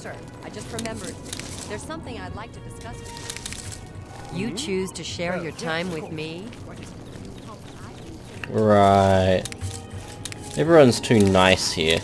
sir. I just remembered. There's something I'd like to discuss with you. You hmm? choose to share oh. your time with me? Right. Everyone's too nice here.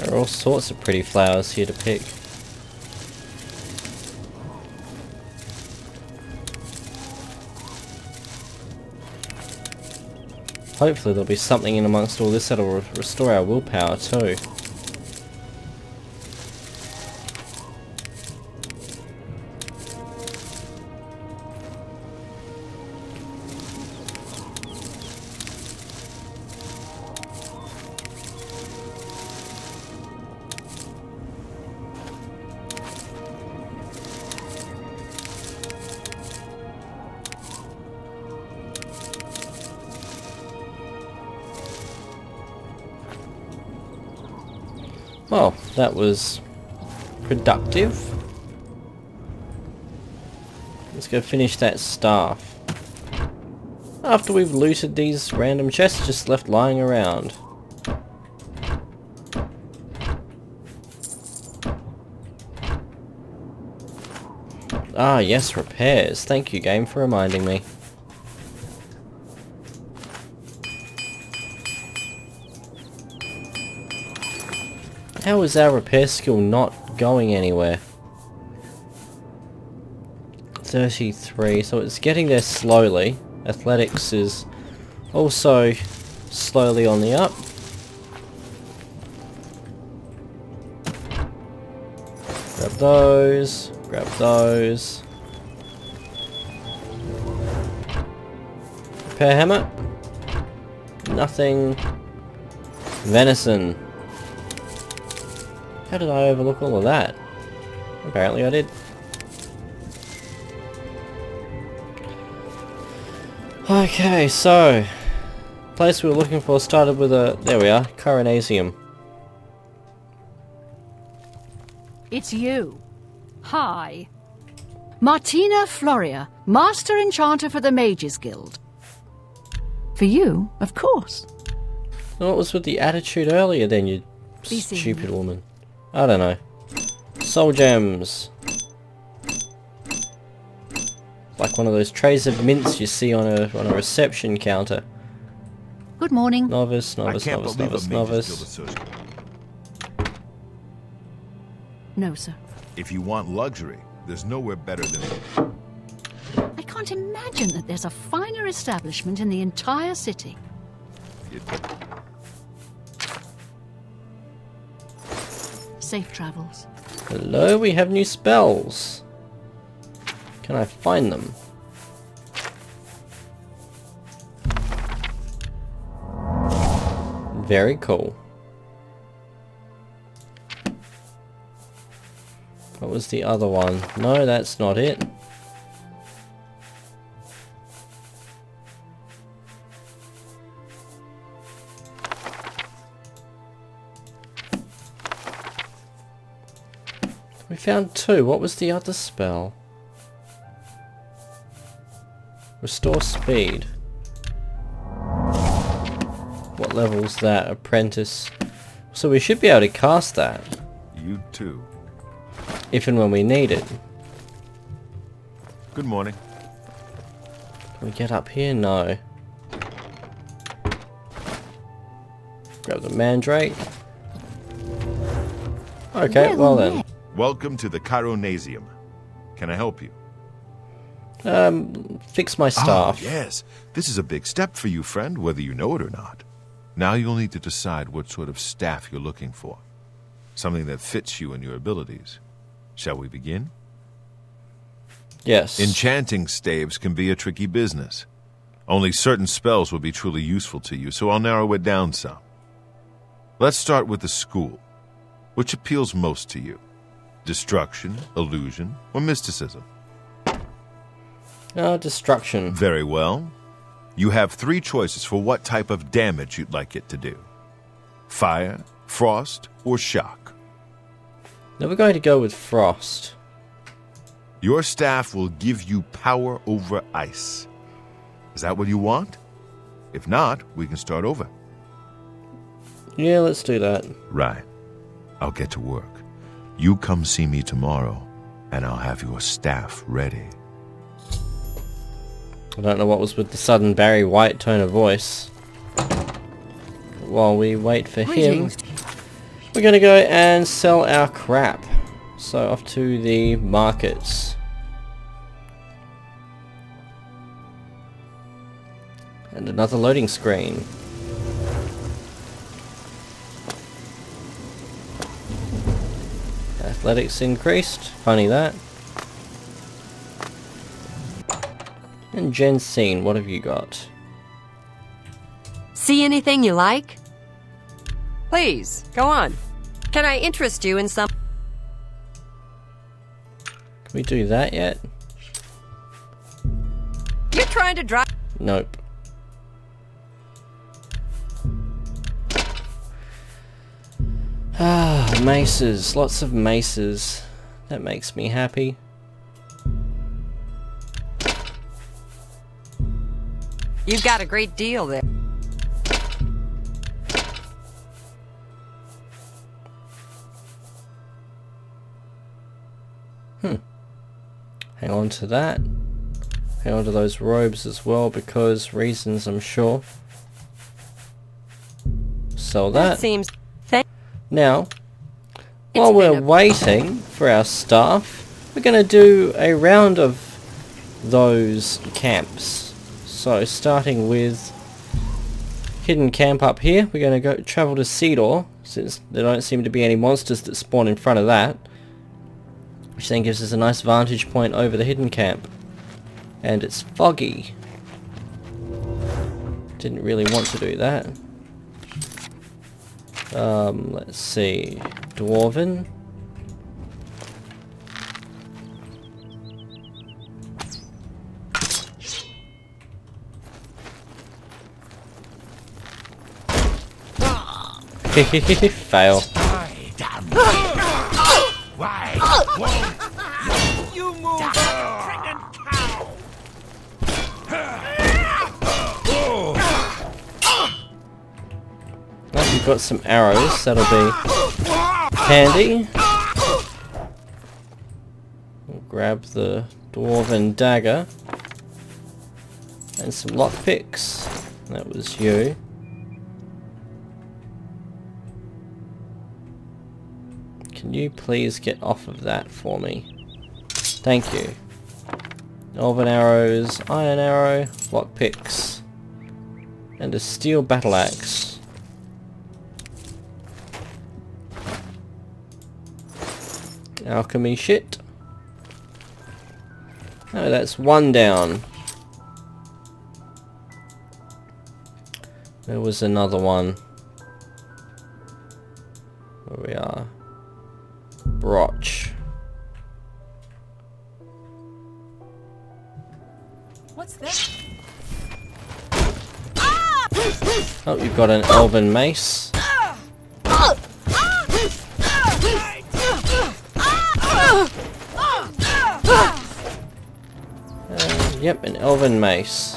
There are all sorts of pretty flowers here to pick. Hopefully there'll be something in amongst all this that'll re restore our willpower too. Well, that was productive. Let's go finish that staff. After we've looted these random chests just left lying around. Ah, yes, repairs. Thank you, game, for reminding me. How is our repair skill not going anywhere? 33, so it's getting there slowly. Athletics is also slowly on the up. Grab those, grab those. Repair hammer. Nothing. Venison. How did I overlook all of that? Apparently I did. Okay, so... Place we were looking for started with a... There we are. Chironasium. It's you. Hi. Martina Floria, Master Enchanter for the Mages Guild. For you, of course. What was with the attitude earlier then, you Be stupid woman? I don't know. Soul gems. Like one of those trays of mints you see on a on a reception counter. Good morning. Novice, novice, novice, novice, a Mages Guild novice. No, sir. If you want luxury, there's nowhere better than it. I can't imagine that there's a finer establishment in the entire city. it. Safe travels. Hello, we have new spells. Can I find them? Very cool. What was the other one? No, that's not it. Found two. What was the other spell? Restore speed. What level's that? Apprentice. So we should be able to cast that. You too. If and when we need it. Good morning. Can we get up here? No. Grab the mandrake. Okay, well then. Welcome to the Chironasium. Can I help you? Um, fix my staff. Ah, yes. This is a big step for you, friend, whether you know it or not. Now you'll need to decide what sort of staff you're looking for. Something that fits you and your abilities. Shall we begin? Yes. Enchanting staves can be a tricky business. Only certain spells will be truly useful to you, so I'll narrow it down some. Let's start with the school. Which appeals most to you? Destruction, illusion, or mysticism? Ah, destruction. Very well. You have three choices for what type of damage you'd like it to do fire, frost, or shock. Now we're going to go with frost. Your staff will give you power over ice. Is that what you want? If not, we can start over. Yeah, let's do that. Right. I'll get to work. You come see me tomorrow, and I'll have your staff ready. I don't know what was with the sudden Barry White tone of voice. While we wait for him, we're going to go and sell our crap. So off to the markets. And another loading screen. Athletics increased. Funny that. And Jensine, what have you got? See anything you like? Please, go on. Can I interest you in some... Can we do that yet? You're trying to drive... Nope. Maces. Lots of maces. That makes me happy. You've got a great deal there. Hmm. Hang on to that. Hang on to those robes as well because reasons I'm sure. Sell That that. seems... Thank... Now, while we're waiting for our staff, we're going to do a round of those camps. So starting with hidden camp up here, we're going to go travel to Sedor since there don't seem to be any monsters that spawn in front of that. Which then gives us a nice vantage point over the hidden camp. And it's foggy. Didn't really want to do that. Um, let's see. Dwarven. Fail. You move cow! We've got some arrows. That'll be handy. We'll grab the dwarven dagger. And some lockpicks. That was you. Can you please get off of that for me? Thank you. Elven arrows, iron arrow, lockpicks, and a steel battle axe. Alchemy shit. Oh, that's one down. There was another one. Where we are. Broch. What's that? Oh, you've got an elven mace. Yep, an elven mace.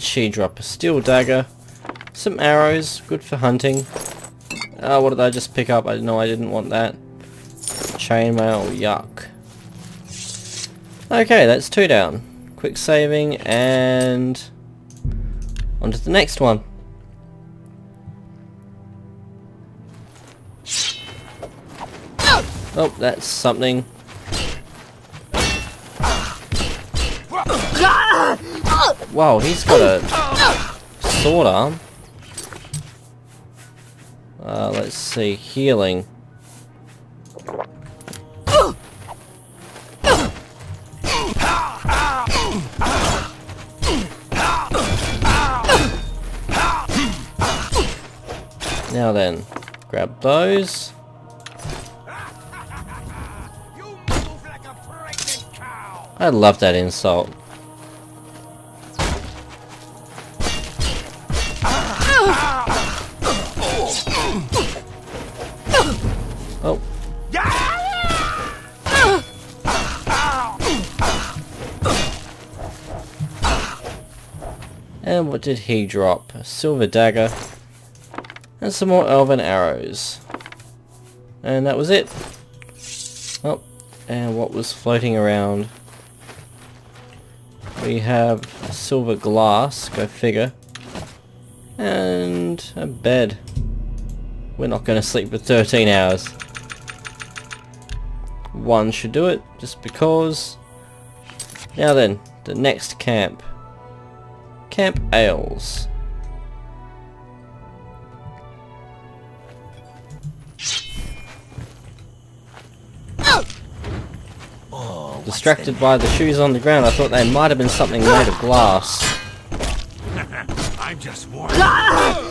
Did she drop? A steel dagger, some arrows, good for hunting. Oh, what did I just pick up? I know I didn't want that. Chainmail, yuck. Okay, that's two down. Quick saving and on to the next one. Oh, that's something. Wow, he's got a sword arm. Uh, let's see, healing. Now then, grab those. I love that insult. What did he drop? A silver dagger. And some more elven arrows. And that was it. Oh, and what was floating around? We have a silver glass, go figure. And a bed. We're not going to sleep for 13 hours. One should do it, just because. Now then, the next camp. Camp Ales. Distracted by the shoes on the ground, I thought they might have been something made of glass. I'm just warning.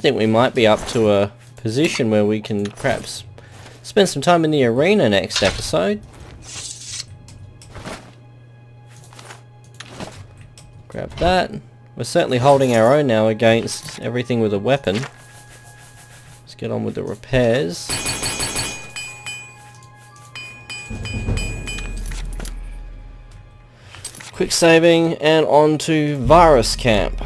Think we might be up to a position where we can perhaps spend some time in the arena next episode. Grab that. We're certainly holding our own now against everything with a weapon. Let's get on with the repairs. Quick saving and on to Virus Camp.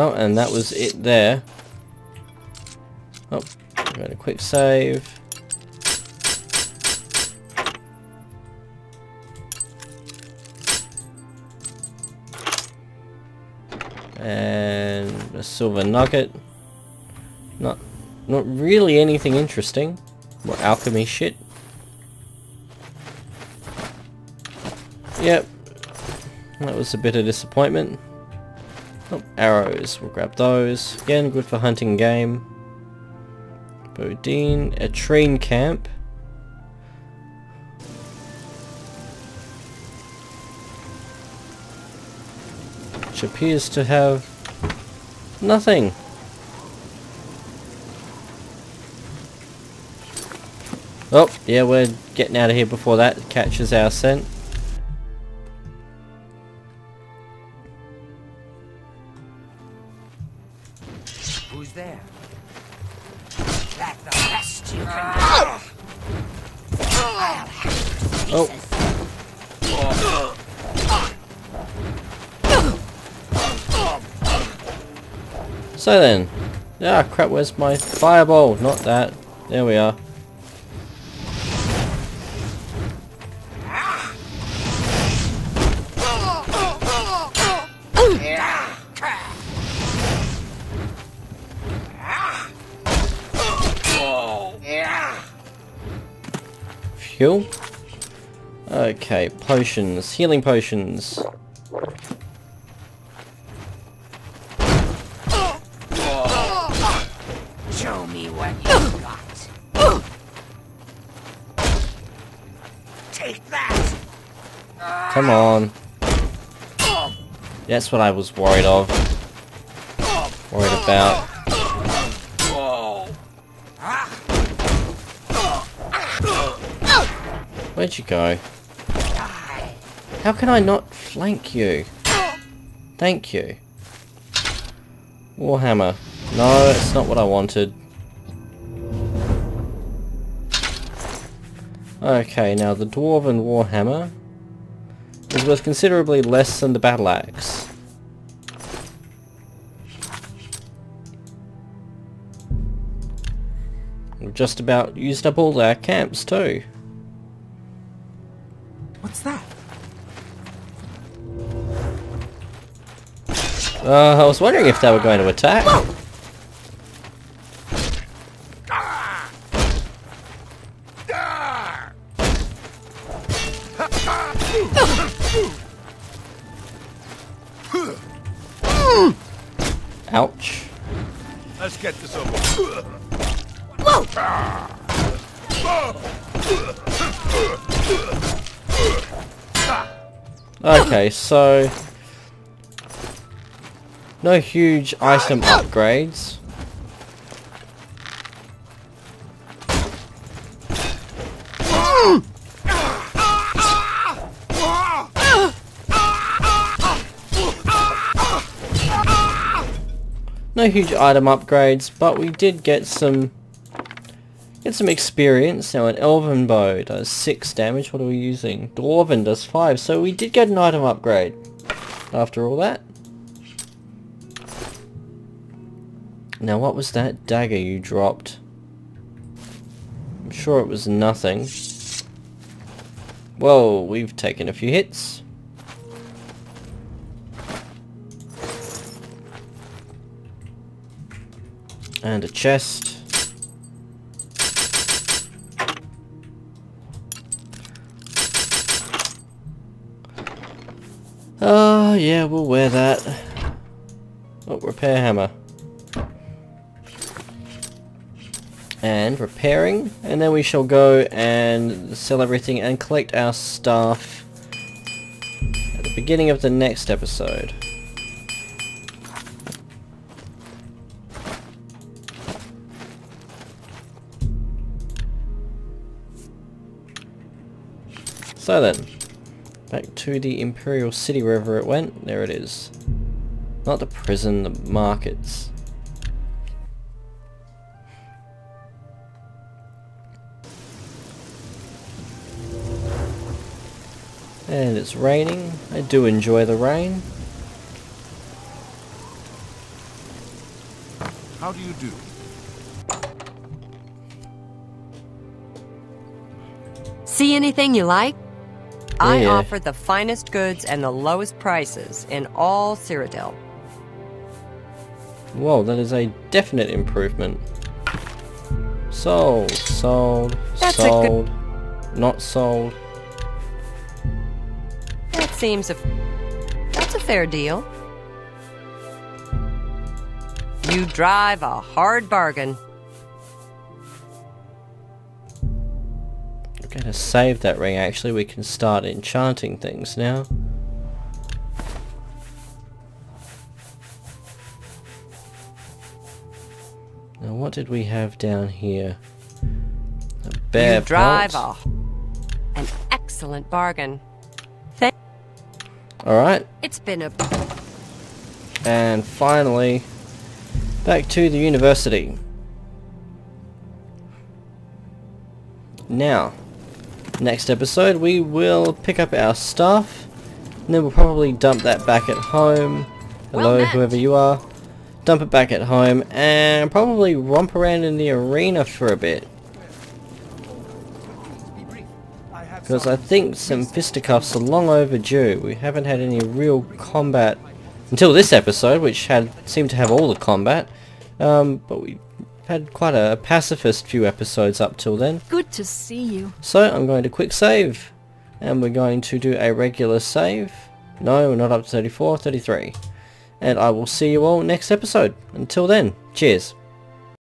Well, and that was it there. Oh, to quick save. And a silver nugget. Not, not really anything interesting. More alchemy shit. Yep. That was a bit of disappointment. Oh, arrows, we'll grab those. Again, good for hunting game. Bodine, a train camp. Which appears to have nothing. Oh, yeah, we're getting out of here before that catches our scent. Ah crap, where's my fireball? Not that. There we are. Fuel. Okay, potions, healing potions. Show me what you got. Take that. Come on. That's what I was worried of. Worried about. Where'd you go? How can I not flank you? Thank you. Warhammer. No, it's not what I wanted. Okay, now the Dwarven Warhammer is worth considerably less than the battle axe. We've just about used up all our camps too. What's that? Uh, I was wondering if they were going to attack. Whoa! Okay, so... No huge item upgrades. No huge item upgrades, but we did get some get some experience. Now an elven bow does 6 damage, what are we using? Dwarven does 5, so we did get an item upgrade after all that. Now what was that dagger you dropped? I'm sure it was nothing. Whoa, we've taken a few hits. And a chest. Oh, yeah, we'll wear that. Oh, repair hammer. And repairing, and then we shall go and sell everything and collect our stuff at the beginning of the next episode. So then, back to the Imperial City wherever it went. There it is. Not the prison, the markets. And it's raining. I do enjoy the rain. How do you do? See anything you like? I Yeah. offer the finest goods and the lowest prices in all Cyrodiil. Whoa, that is a definite improvement. Sold, sold, That's sold, not sold. That seems a... That's a fair deal. You drive a hard bargain. We're going to save that ring actually, we can start enchanting things now. Now what did we have down here? A bear you drive pelt. a... An excellent bargain. Thank... Alright, It's been a... and finally, back to the university. Now, next episode we will pick up our stuff, and then we'll probably dump that back at home. Hello, met. whoever you are. Dump it back at home, and probably romp around in the arena for a bit. Because I think some fisticuffs are long overdue. We haven't had any real combat until this episode, which had seemed to have all the combat. Um, but we had quite a pacifist few episodes up till then. Good to see you. So I'm going to quick save. And we're going to do a regular save. No, we're not up to 34, 33. And I will see you all next episode. Until then, cheers.